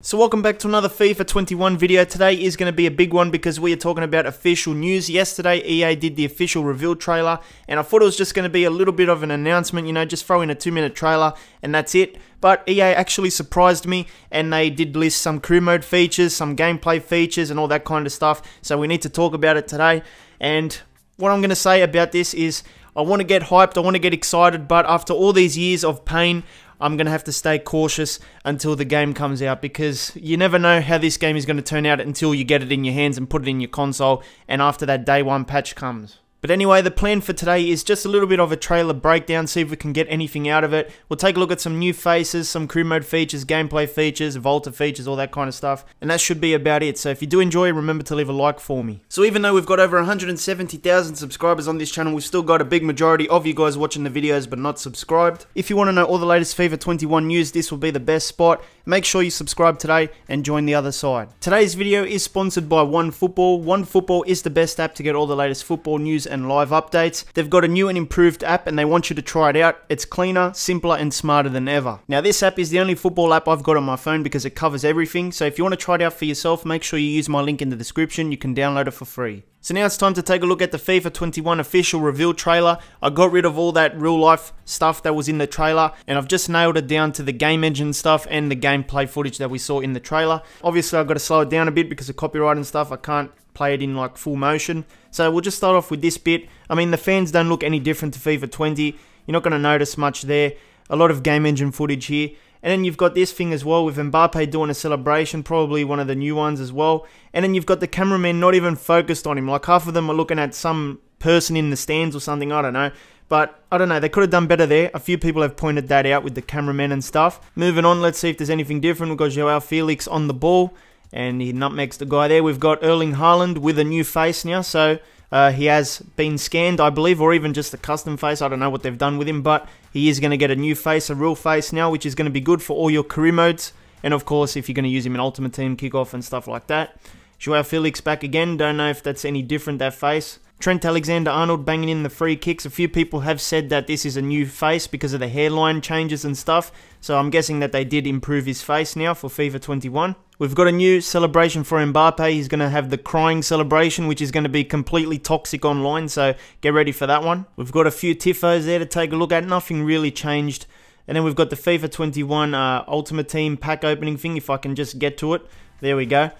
So welcome back to another FIFA 21 video. Today is going to be a big one because we are talking about official news. Yesterday EA did the official reveal trailer and I thought it was just going to be a little bit of an announcement, you know, just throw in a 2 minute trailer and that's it. But EA actually surprised me and they did list some career mode features, some gameplay features and all that kind of stuff. So we need to talk about it today. And what I'm going to say about this is I want to get hyped, I want to get excited, but after all these years of pain, I'm going to have to stay cautious until the game comes out because you never know how this game is going to turn out until you get it in your hands and put it in your console and after that day one patch comes. But anyway, the plan for today is just a little bit of a trailer breakdown, see if we can get anything out of it. We'll take a look at some new faces, some career mode features, gameplay features, Volta features, all that kind of stuff. And that should be about it. So if you do enjoy, remember to leave a like for me. So even though we've got over 170,000 subscribers on this channel, we've still got a big majority of you guys watching the videos but not subscribed. If you want to know all the latest FIFA 21 news, this will be the best spot. Make sure you subscribe today and join the other side. Today's video is sponsored by OneFootball. OneFootball is the best app to get all the latest football news and live updates. They've got a new and improved app and they want you to try it out. It's cleaner, simpler and smarter than ever. Now this app is the only football app I've got on my phone because it covers everything. So if you want to try it out for yourself, make sure you use my link in the description. You can download it for free. So now it's time to take a look at the FIFA 21 official reveal trailer. I got rid of all that real life stuff that was in the trailer and I've just nailed it down to the game engine stuff and the gameplay footage that we saw in the trailer. Obviously I've got to slow it down a bit because of copyright and stuff. I can't play it in like full motion. So we'll just start off with this bit. I mean the fans don't look any different to FIFA 20. You're not going to notice much there. A lot of game engine footage here. And then you've got this thing as well with Mbappe doing a celebration, probably one of the new ones as well. And then you've got the cameraman not even focused on him. Like half of them are looking at some person in the stands or something, I don't know. But I don't know, they could have done better there. A few people have pointed that out with the cameraman and stuff. Moving on, let's see if there's anything different. We've got Joao Felix on the ball and he nutmegs the guy there. We've got Erling Haaland with a new face now, so uh, he has been scanned, I believe, or even just a custom face. I don't know what they've done with him, but he is going to get a new face, a real face now, which is going to be good for all your career modes. And of course, if you're going to use him in Ultimate Team, Kickoff, and stuff like that. Joao Felix back again. Don't know if that's any different, that face. Trent Alexander Arnold banging in the free kicks. A few people have said that this is a new face because of the hairline changes and stuff. So I'm guessing that they did improve his face now for FIFA 21. We've got a new celebration for Mbappe. He's going to have the crying celebration, which is going to be completely toxic online. So get ready for that one. We've got a few tifos there to take a look at. Nothing really changed. And then we've got the FIFA 21 uh, Ultimate Team pack opening thing, if I can just get to it. There we go.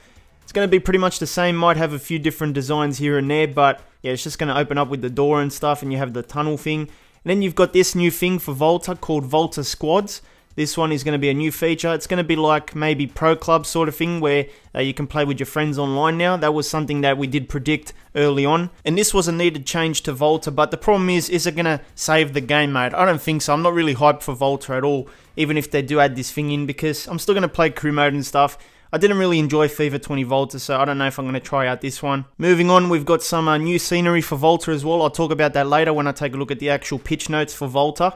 It's going to be pretty much the same. Might have a few different designs here and there, but yeah, it's just going to open up with the door and stuff, and you have the tunnel thing. And then you've got this new thing for Volta called Volta Squads. This one is going to be a new feature. It's going to be like maybe Pro Club sort of thing where uh, you can play with your friends online now. That was something that we did predict early on. And this was a needed change to Volta, but the problem is, is it going to save the game mode? I don't think so. I'm not really hyped for Volta at all, even if they do add this thing in, because I'm still going to play career mode and stuff. I didn't really enjoy FIFA 20 Volta, so I don't know if I'm going to try out this one. Moving on, we've got some uh, new scenery for Volta as well. I'll talk about that later when I take a look at the actual pitch notes for Volta.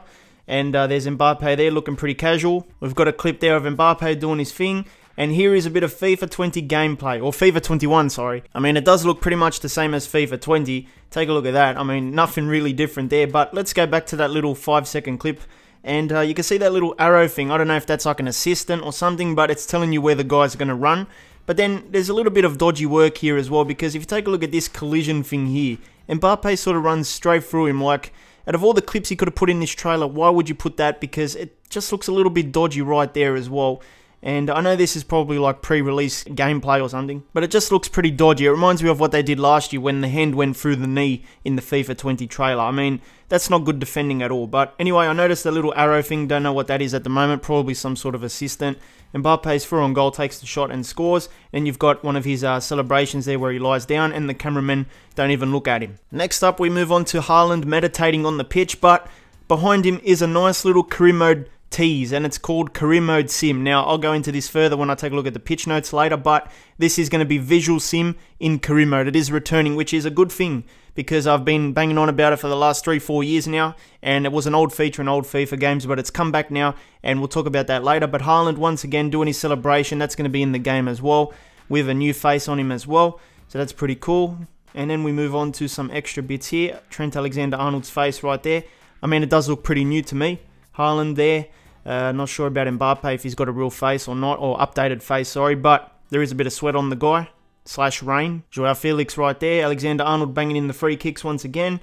And uh, there's Mbappe there looking pretty casual. We've got a clip there of Mbappe doing his thing. And here is a bit of FIFA 20 gameplay, or FIFA 21, sorry. I mean, it does look pretty much the same as FIFA 20. Take a look at that. I mean, nothing really different there. But let's go back to that little 5 second clip and uh, you can see that little arrow thing. I don't know if that's like an assistant or something, but it's telling you where the guys going to run. But then there's a little bit of dodgy work here as well, because if you take a look at this collision thing here, Mbappe sort of runs straight through him. Like, out of all the clips he could have put in this trailer, why would you put that? Because it just looks a little bit dodgy right there as well. And I know this is probably like pre-release gameplay or something, but it just looks pretty dodgy. It reminds me of what they did last year when the hand went through the knee in the FIFA 20 trailer. I mean, that's not good defending at all. But anyway, I noticed the little arrow thing. Don't know what that is at the moment. Probably some sort of assistant. Mbappe's through on goal, takes the shot and scores. And you've got one of his uh, celebrations there where he lies down and the cameramen don't even look at him. Next up, we move on to Haaland meditating on the pitch, but behind him is a nice little career mode tease and it's called career mode sim. Now i'll go into this further when i take a look at the pitch notes later but this is going to be visual sim in career mode. It is returning which is a good thing because i've been banging on about it for the last three four years now and it was an old feature in old fifa games but it's come back now and we'll talk about that later. But Haaland once again doing his celebration that's going to be in the game as well with a new face on him as well. So that's pretty cool. And then we move on to some extra bits here. Trent alexander arnold's face right there. I mean it does look pretty new to me. Haaland there Uh, not sure about Mbappe if he's got a real face or not, or updated face, sorry, but there is a bit of sweat on the guy. Slash rain. Joao Felix right there. Alexander Arnold banging in the free kicks once again.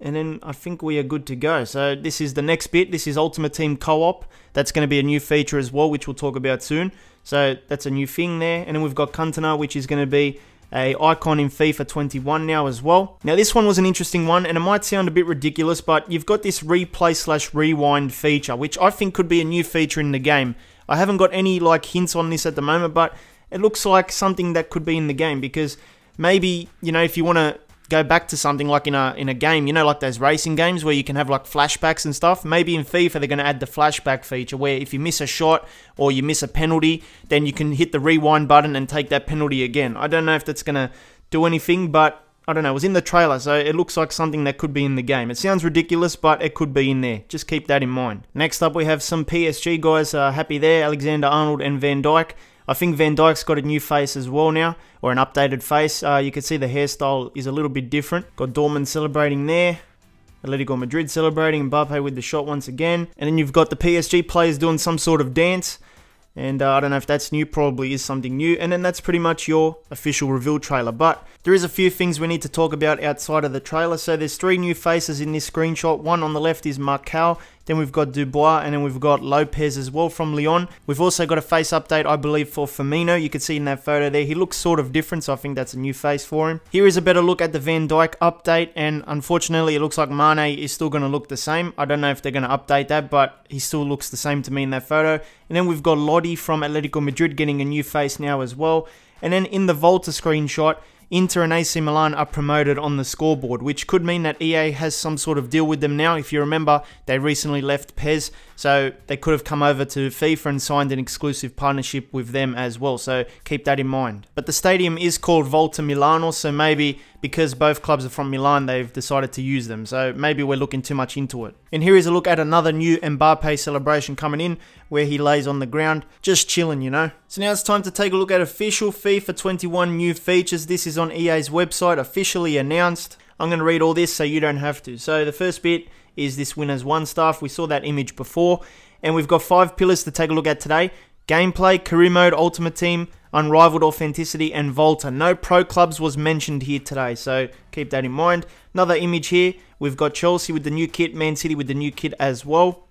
And then I think we are good to go. So this is the next bit. This is Ultimate Team Co-op. That's going to be a new feature as well, which we'll talk about soon. So that's a new thing there. And then we've got Cantona, which is going to be a icon in FIFA 21 now as well. Now this one was an interesting one and it might sound a bit ridiculous but you've got this replay slash rewind feature which I think could be a new feature in the game. I haven't got any like hints on this at the moment but it looks like something that could be in the game because maybe you know if you want to go back to something like in a in a game, you know, like those racing games where you can have like flashbacks and stuff. Maybe in FIFA they're going to add the flashback feature where if you miss a shot or you miss a penalty, then you can hit the rewind button and take that penalty again. I don't know if that's going to do anything, but I don't know. It was in the trailer, so it looks like something that could be in the game. It sounds ridiculous, but it could be in there. Just keep that in mind. Next up, we have some PSG guys uh, happy there. Alexander Arnold and Van Dijk. I think Van Dijk's got a new face as well now, or an updated face. Uh, you can see the hairstyle is a little bit different. Got Dortmund celebrating there. Atletico Madrid celebrating, Mbappe with the shot once again. And then you've got the PSG players doing some sort of dance. And uh, I don't know if that's new, probably is something new. And then that's pretty much your official reveal trailer. But there is a few things we need to talk about outside of the trailer. So there's three new faces in this screenshot. One on the left is Marcao. Then we've got Dubois and then we've got Lopes as well from Lyon. We've also got a face update, I believe, for Firmino. You can see in that photo there, he looks sort of different, so I think that's a new face for him. Here is a better look at the Van Dijk update, and unfortunately, it looks like Mane is still going to look the same. I don't know if they're going to update that, but he still looks the same to me in that photo. And then we've got Lodi from Atletico Madrid getting a new face now as well. And then in the Volta screenshot, Inter and AC Milan are promoted on the scoreboard, which could mean that EA has some sort of deal with them now. If you remember, they recently left PES, so they could have come over to FIFA and signed an exclusive partnership with them as well, so keep that in mind. But the stadium is called Volta Milano, so maybe because both clubs are from Milan, they've decided to use them, so maybe we're looking too much into it. And here is a look at another new Mbappe celebration coming in, where he lays on the ground, just chilling, you know. So now it's time to take a look at official FIFA 21 new features. This is on EA's website, officially announced. I'm going to read all this so you don't have to. So the first bit is this Win As One staff. We saw that image before. And we've got five pillars to take a look at today. Gameplay, career mode, ultimate team, unrivaled authenticity, and Volta. No pro clubs was mentioned here today, so keep that in mind. Another image here, we've got Chelsea with the new kit, Man City with the new kit as well.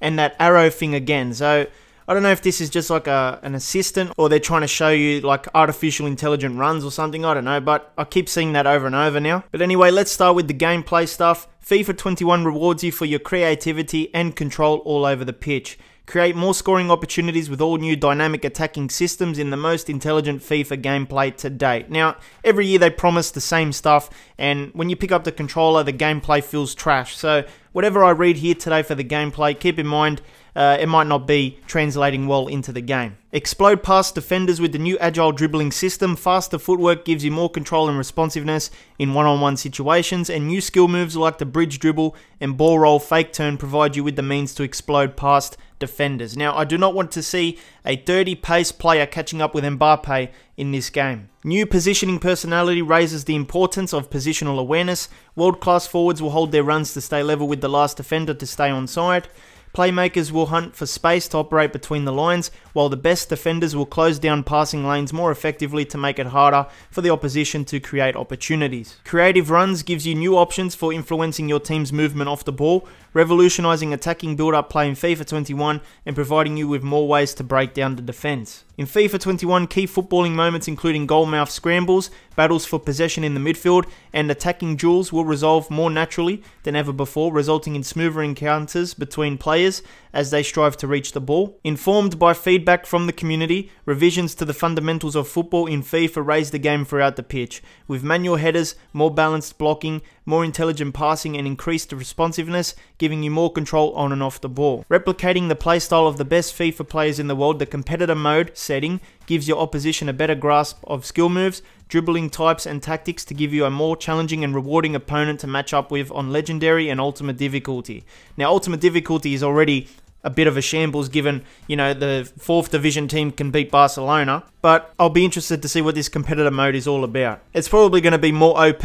And that arrow thing again. So I don't know if this is just like a, an assistant or they're trying to show you like artificial intelligent runs or something. I don't know, but I keep seeing that over and over now. But anyway, let's start with the gameplay stuff. FIFA 21 rewards you for your creativity and control all over the pitch. Create more scoring opportunities with all new dynamic attacking systems in the most intelligent FIFA gameplay to date. Now, every year they promise the same stuff, and when you pick up the controller, the gameplay feels trash. So, whatever I read here today for the gameplay, keep in mind uh, it might not be translating well into the game. Explode past defenders with the new agile dribbling system. Faster footwork gives you more control and responsiveness in one on one situations, and new skill moves like the bridge dribble and ball roll fake turn provide you with the means to explode past defenders. Now, I do not want to see a dirty pace player catching up with Mbappe in this game. New positioning personality raises the importance of positional awareness. World class forwards will hold their runs to stay level with the last defender to stay on side. Playmakers will hunt for space to operate between the lines, while the best defenders will close down passing lanes more effectively to make it harder for the opposition to create opportunities. Creative runs gives you new options for influencing your team's movement off the ball, revolutionizing attacking build-up play in FIFA 21 and providing you with more ways to break down the defense. In FIFA 21, key footballing moments including goalmouth scrambles, battles for possession in the midfield, and attacking duels will resolve more naturally than ever before, resulting in smoother encounters between players as they strive to reach the ball. Informed by feedback from the community, revisions to the fundamentals of football in FIFA raise the game throughout the pitch, with manual headers, more balanced blocking, more intelligent passing, and increased responsiveness, giving you more control on and off the ball. Replicating the playstyle of the best FIFA players in the world, the competitor mode setting gives your opposition a better grasp of skill moves, dribbling types, and tactics to give you a more challenging and rewarding opponent to match up with on legendary and ultimate difficulty. Now, ultimate difficulty is already a bit of a shambles given, you know, the fourth division team can beat Barcelona. But I'll be interested to see what this competitor mode is all about. It's probably going to be more OP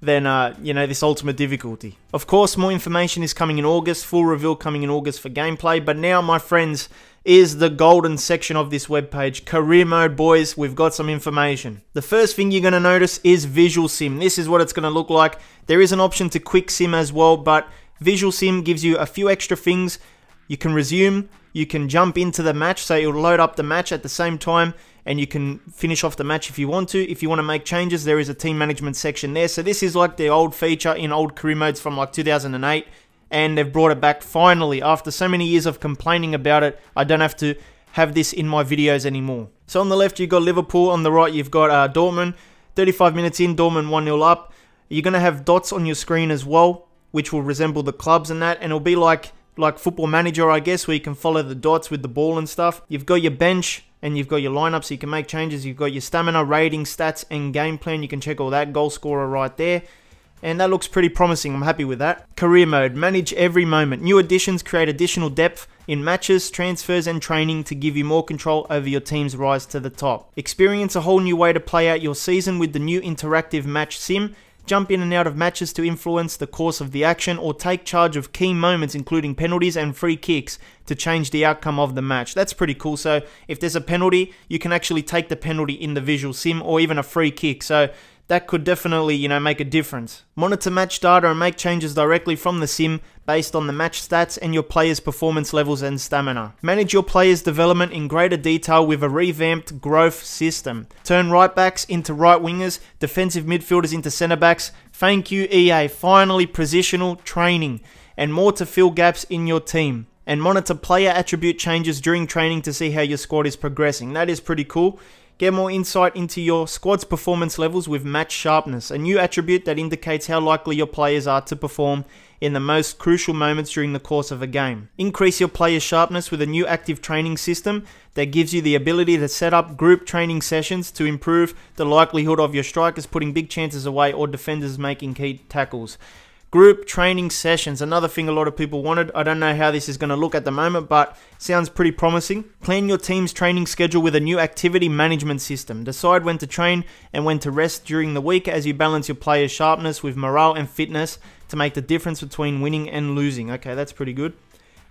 than uh, you know this ultimate difficulty. Of course, more information is coming in August, full reveal coming in August for gameplay. But now, my friends, is the golden section of this webpage. Career mode, boys, we've got some information. The first thing you're going to notice is Visual Sim. This is what it's going to look like. There is an option to Quick Sim as well, but Visual Sim gives you a few extra things. You can resume, you can jump into the match, so it'll load up the match at the same time, and you can finish off the match if you want to. If you want to make changes, there is a team management section there. So this is like the old feature in old career modes from like 2008 and they've brought it back finally. After so many years of complaining about it, I don't have to have this in my videos anymore. So on the left, you've got Liverpool. On the right, you've got uh, Dortmund. 35 minutes in, Dortmund 1-0 up. You're going to have dots on your screen as well, which will resemble the clubs and that. And it'll be like like football manager, I guess, where you can follow the dots with the ball and stuff. You've got your bench and you've got your lineup so you can make changes. You've got your stamina, rating, stats, and game plan. You can check all that. Goal scorer right there and that looks pretty promising. I'm happy with that. Career mode, manage every moment. New additions create additional depth in matches, transfers, and training to give you more control over your team's rise to the top. Experience a whole new way to play out your season with the new interactive match sim. Jump in and out of matches to influence the course of the action or take charge of key moments including penalties and free kicks to change the outcome of the match. That's pretty cool. So if there's a penalty, you can actually take the penalty in the visual sim or even a free kick. So that could definitely, you know, make a difference. Monitor match data and make changes directly from the sim based on the match stats and your players' performance levels and stamina. Manage your players' development in greater detail with a revamped growth system. Turn right backs into right wingers, defensive midfielders into centre backs. Thank you, EA. Finally, positional training and more to fill gaps in your team and monitor player attribute changes during training to see how your squad is progressing. That is pretty cool. Get more insight into your squad's performance levels with match sharpness, a new attribute that indicates how likely your players are to perform in the most crucial moments during the course of a game. Increase your player's sharpness with a new active training system that gives you the ability to set up group training sessions to improve the likelihood of your strikers putting big chances away or defenders making key tackles. Group training sessions, another thing a lot of people wanted. I don't know how this is going to look at the moment, but sounds pretty promising. Plan your team's training schedule with a new activity management system. Decide when to train and when to rest during the week as you balance your players' sharpness with morale and fitness to make the difference between winning and losing. Okay, that's pretty good.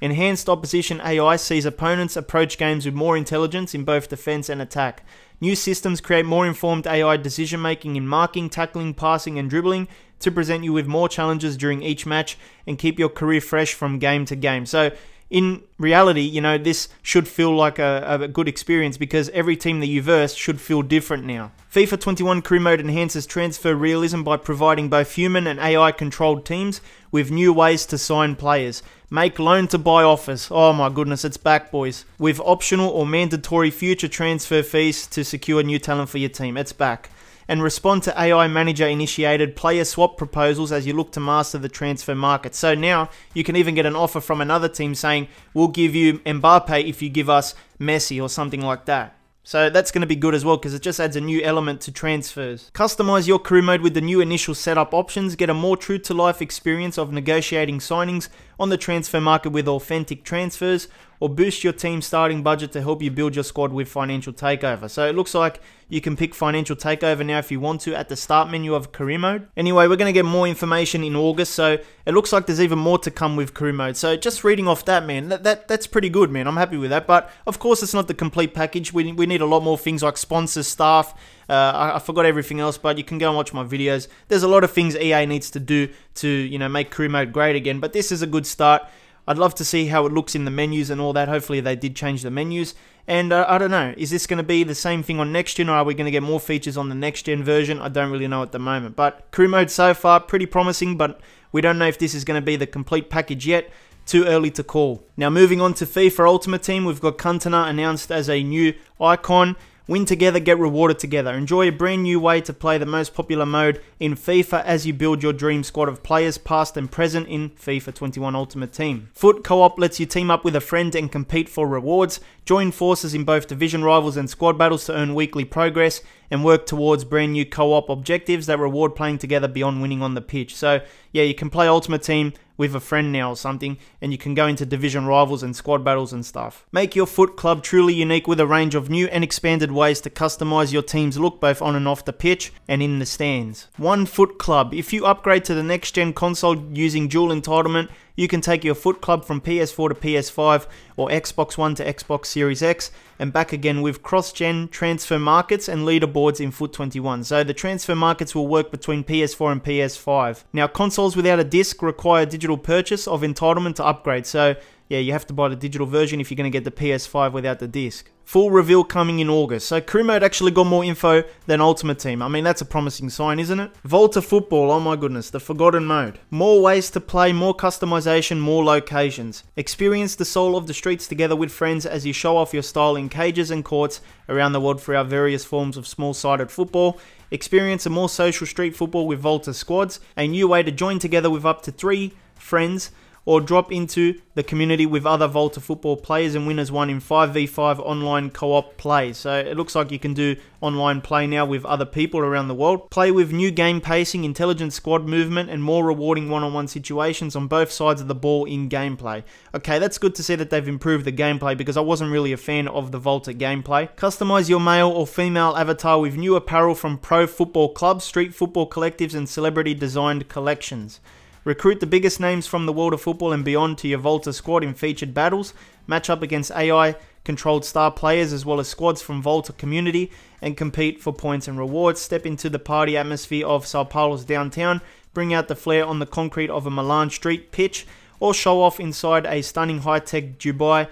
Enhanced Opposition AI sees opponents approach games with more intelligence in both defense and attack. New systems create more informed AI decision making in marking, tackling, passing, and dribbling to present you with more challenges during each match and keep your career fresh from game to game. So, in reality, you know, this should feel like a, a, good experience because every team that you verse should feel different now. FIFA 21 Career Mode enhances transfer realism by providing both human and AI controlled teams with new ways to sign players. Make loan to buy offers. Oh my goodness, it's back, boys. With optional or mandatory future transfer fees to secure new talent for your team. It's back and respond to AI manager initiated player swap proposals as you look to master the transfer market. So now you can even get an offer from another team saying, We'll give you Mbappe if you give us Messi or something like that. So that's going to be good as well because it just adds a new element to transfers. Customize your career mode with the new initial setup options. Get a more true to life experience of negotiating signings on the transfer market with authentic transfers or boost your team's starting budget to help you build your squad with Financial Takeover. So it looks like you can pick Financial Takeover now if you want to at the start menu of Career Mode. Anyway, we're going to get more information in August, so it looks like there's even more to come with Career Mode. So just reading off that, man, that, that that's pretty good, man. I'm happy with that. But of course, it's not the complete package. We, we need a lot more things like sponsors, staff. Uh, I, I forgot everything else, but you can go and watch my videos. There's a lot of things EA needs to do to you know make Career Mode great again, but this is a good start. I'd love to see how it looks in the menus and all that. Hopefully they did change the menus. And uh, I don't know, is this going to be the same thing on next gen or are we going to get more features on the next gen version? I don't really know at the moment. But career mode so far, pretty promising, but we don't know if this is going to be the complete package yet. Too early to call. Now moving on to FIFA Ultimate Team, we've got Cantona announced as a new icon. Win together, get rewarded together. Enjoy a brand new way to play the most popular mode in FIFA as you build your dream squad of players past and present in FIFA 21 Ultimate Team. FUT Co-op lets you team up with a friend and compete for rewards. Join forces in both division rivals and squad battles to earn weekly progress and work towards brand new co-op objectives that reward playing together beyond winning on the pitch. So yeah, you can play Ultimate Team with a friend now or something, and you can go into division rivals and squad battles and stuff. Make your FUT club truly unique with a range of new and expanded ways to customize your team's look both on and off the pitch and in the stands. One FUT club. If you upgrade to the next gen console using dual entitlement, you can take your FUT Club from PS4 to PS5 or Xbox One to Xbox Series X and back again with cross-gen transfer markets and leaderboards in FUT 21. So the transfer markets will work between PS4 and PS5. Now consoles without a disc require digital purchase of entitlement to upgrade. So yeah, you have to buy the digital version if you're going to get the PS5 without the disc. Full reveal coming in August. So career mode actually got more info than Ultimate Team. I mean, that's a promising sign, isn't it? Volta Football, oh my goodness, the forgotten mode. More ways to play, more customization, more locations. Experience the soul of the streets together with friends as you show off your style in cages and courts around the world for our various forms of small-sided football. Experience a more social street football with Volta squads, a new way to join together with up to three friends or drop into the community with other Volta football players and Win As One in 5v5 online co-op play. So it looks like you can do online play now with other people around the world. Play with new game pacing, intelligent squad movement and more rewarding one-on-one situations on both sides of the ball in gameplay. Okay, that's good to see that they've improved the gameplay because I wasn't really a fan of the Volta gameplay. Customize your male or female avatar with new apparel from pro football clubs, street football collectives and celebrity designed collections. Recruit the biggest names from the world of football and beyond to your Volta squad in featured battles, match up against AI controlled star players as well as squads from Volta community, and compete for points and rewards. Step into the party atmosphere of Sao Paulo's downtown, bring out the flair on the concrete of a Milan street pitch, or show off inside a stunning high tech Dubai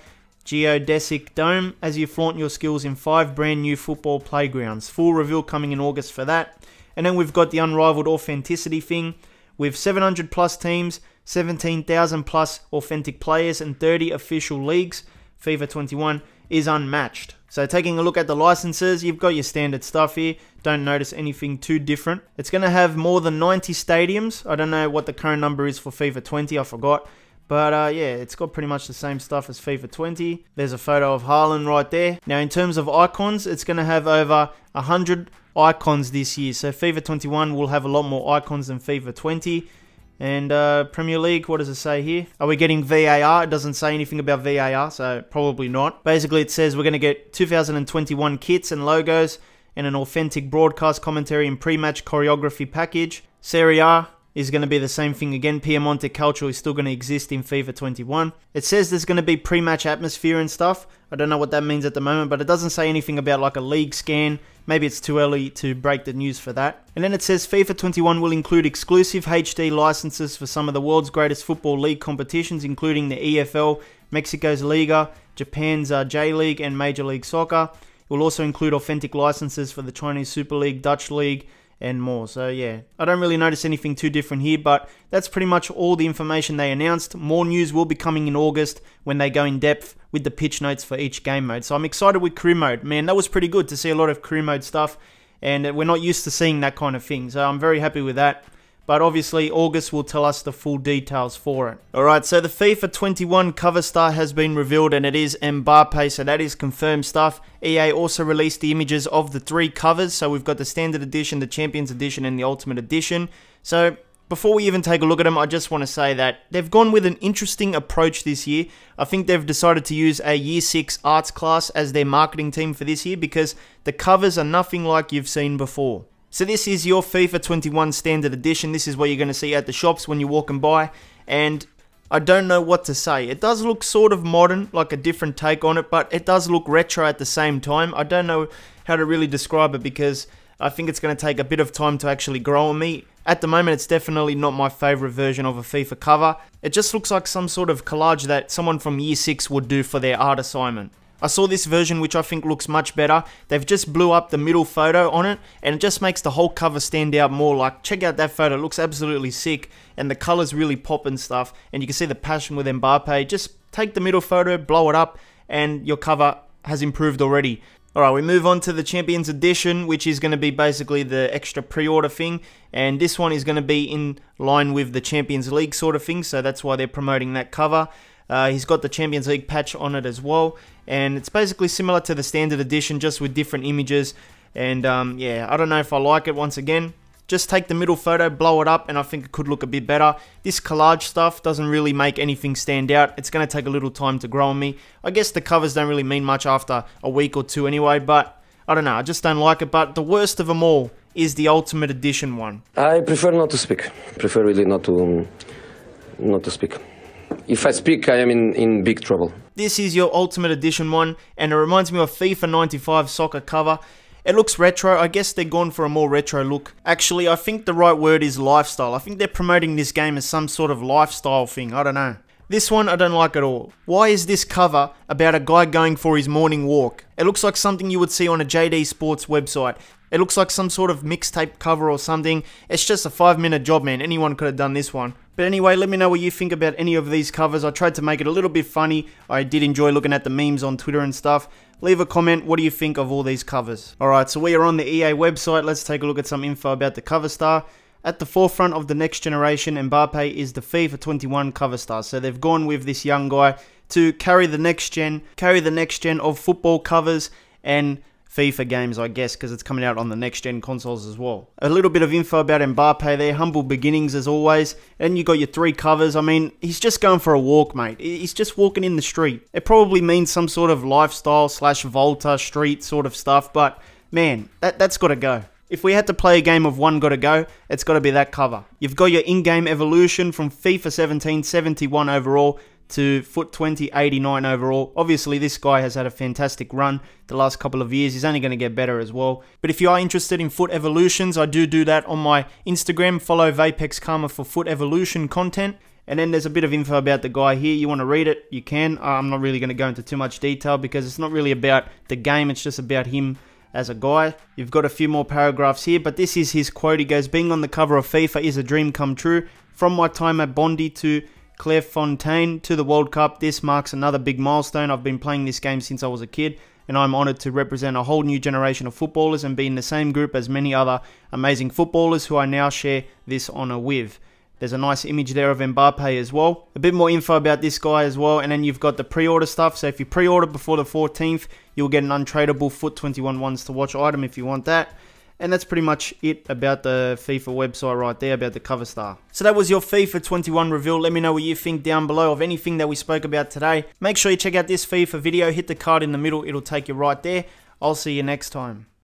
geodesic dome as you flaunt your skills in five brand new football playgrounds. Full reveal coming in August for that. And then we've got the unrivaled authenticity thing with 700 plus teams, 17,000 plus authentic players, and 30 official leagues. FIFA 21 is unmatched. So taking a look at the licenses, you've got your standard stuff here. Don't notice anything too different. It's going to have more than 90 stadiums. I don't know what the current number is for FIFA 20, I forgot. But uh, yeah, it's got pretty much the same stuff as FIFA 20. There's a photo of Haaland right there. Now in terms of icons, it's going to have over 100 icons this year. So FIFA 21 will have a lot more icons than FIFA 20. And uh, Premier League, what does it say here? Are we getting VAR? It doesn't say anything about VAR, so probably not. Basically, it says we're going to get 2021 kits and logos and an authentic broadcast commentary and pre-match choreography package. Serie A, is going to be the same thing again. Piemonte Calcio is still going to exist in FIFA 21. It says there's going to be pre-match atmosphere and stuff. I don't know what that means at the moment, but it doesn't say anything about like a league scan. Maybe it's too early to break the news for that. And then it says FIFA 21 will include exclusive HD licenses for some of the world's greatest football league competitions, including the EFL, Mexico's Liga, Japan's uh, J League, and Major League Soccer. It will also include authentic licenses for the Chinese Super League, Dutch League, and more. So yeah, I don't really notice anything too different here, but that's pretty much all the information they announced. More news will be coming in August when they go in depth with the pitch notes for each game mode. So I'm excited with career mode. Man, that was pretty good to see a lot of career mode stuff, and we're not used to seeing that kind of thing. So I'm very happy with that but obviously August will tell us the full details for it. Alright, so the FIFA 21 cover star has been revealed and it is Mbappe, so that is confirmed stuff. EA also released the images of the three covers, so we've got the Standard Edition, the Champions Edition, and the Ultimate Edition. So before we even take a look at them, I just want to say that they've gone with an interesting approach this year. I think they've decided to use a Year 6 arts class as their marketing team for this year because the covers are nothing like you've seen before. So this is your FIFA 21 Standard Edition. This is what you're going to see at the shops when you're walking by. And I don't know what to say. It does look sort of modern, like a different take on it, but it does look retro at the same time. I don't know how to really describe it because I think it's going to take a bit of time to actually grow on me. At the moment, it's definitely not my favourite version of a FIFA cover. It just looks like some sort of collage that someone from Year 6 would do for their art assignment. I saw this version which I think looks much better. They've just blew up the middle photo on it and it just makes the whole cover stand out more. Like check out that photo, it looks absolutely sick and the colors really pop and stuff and you can see the passion with Mbappe. Just take the middle photo, blow it up and your cover has improved already. Alright, we move on to the Champions Edition, which is going to be basically the extra pre-order thing, and this one is going to be in line with the Champions League sort of thing, so that's why they're promoting that cover. Uh, he's got the Champions League patch on it as well, and it's basically similar to the standard edition, just with different images. And um, yeah, I don't know if I like it once again. just take the middle photo, blow it up, and I think it could look a bit better. This collage stuff doesn't really make anything stand out. It's going to take a little time to grow on me. I guess the covers don't really mean much after a week or two anyway, but I don't know, I just don't like it. But the worst of them all is the Ultimate Edition one. I prefer not to speak. Prefer really not to um, not to speak. If I speak, I am in, in big trouble. This is your Ultimate Edition one, and it reminds me of FIFA 95 soccer cover. It looks retro. I guess they're gone for a more retro look. Actually, I think the right word is lifestyle. I think they're promoting this game as some sort of lifestyle thing. I don't know. This one I don't like at all. Why is this cover about a guy going for his morning walk? It looks like something you would see on a JD Sports website. It looks like some sort of mixtape cover or something. It's just a five minute job, man. Anyone could have done this one. But anyway, let me know what you think about any of these covers. I tried to make it a little bit funny. I did enjoy looking at the memes on Twitter and stuff. Leave a comment. What do you think of all these covers? Alright, so we are on the EA website. Let's take a look at some info about the cover star. At the forefront of the next generation, Mbappe is the FIFA 21 cover star. So they've gone with this young guy to carry the next gen, carry the next gen of football covers and FIFA games, I guess, because it's coming out on the next gen consoles as well. A little bit of info about Mbappe there, humble beginnings as always. And you got your three covers. I mean, he's just going for a walk, mate. He's just walking in the street. It probably means some sort of lifestyle slash Volta street sort of stuff, but man, that, that's got to go. If we had to play a game of one gotta go, it's gotta be that cover. You've got your in-game evolution from FIFA 17, 71 overall, to FUT 20 89 overall. Obviously, this guy has had a fantastic run the last couple of years. He's only going to get better as well. But if you are interested in FUT evolutions, I do do that on my Instagram. Follow Vapex Karma for FUT evolution content. And then there's a bit of info about the guy here. You want to read it, you can. Uh, I'm not really going to go into too much detail because it's not really about the game, it's just about him as a guy. You've got a few more paragraphs here, but this is his quote. He goes, Being on the cover of FIFA is a dream come true. From my time at Bondy to Clairefontaine to the World Cup. This marks another big milestone. I've been playing this game since I was a kid, and I'm honoured to represent a whole new generation of footballers and be in the same group as many other amazing footballers who I now share this honour with. There's a nice image there of Mbappe as well. A bit more info about this guy as well, and then you've got the pre-order stuff. So if you pre-order before the 14th, you'll get an untradeable FUT 21 ones to watch item if you want that. And that's pretty much it about the FIFA website right there, about the cover star. So that was your FIFA 21 reveal. Let me know what you think down below of anything that we spoke about today. Make sure you check out this FIFA video. Hit the card in the middle. It'll take you right there. I'll see you next time.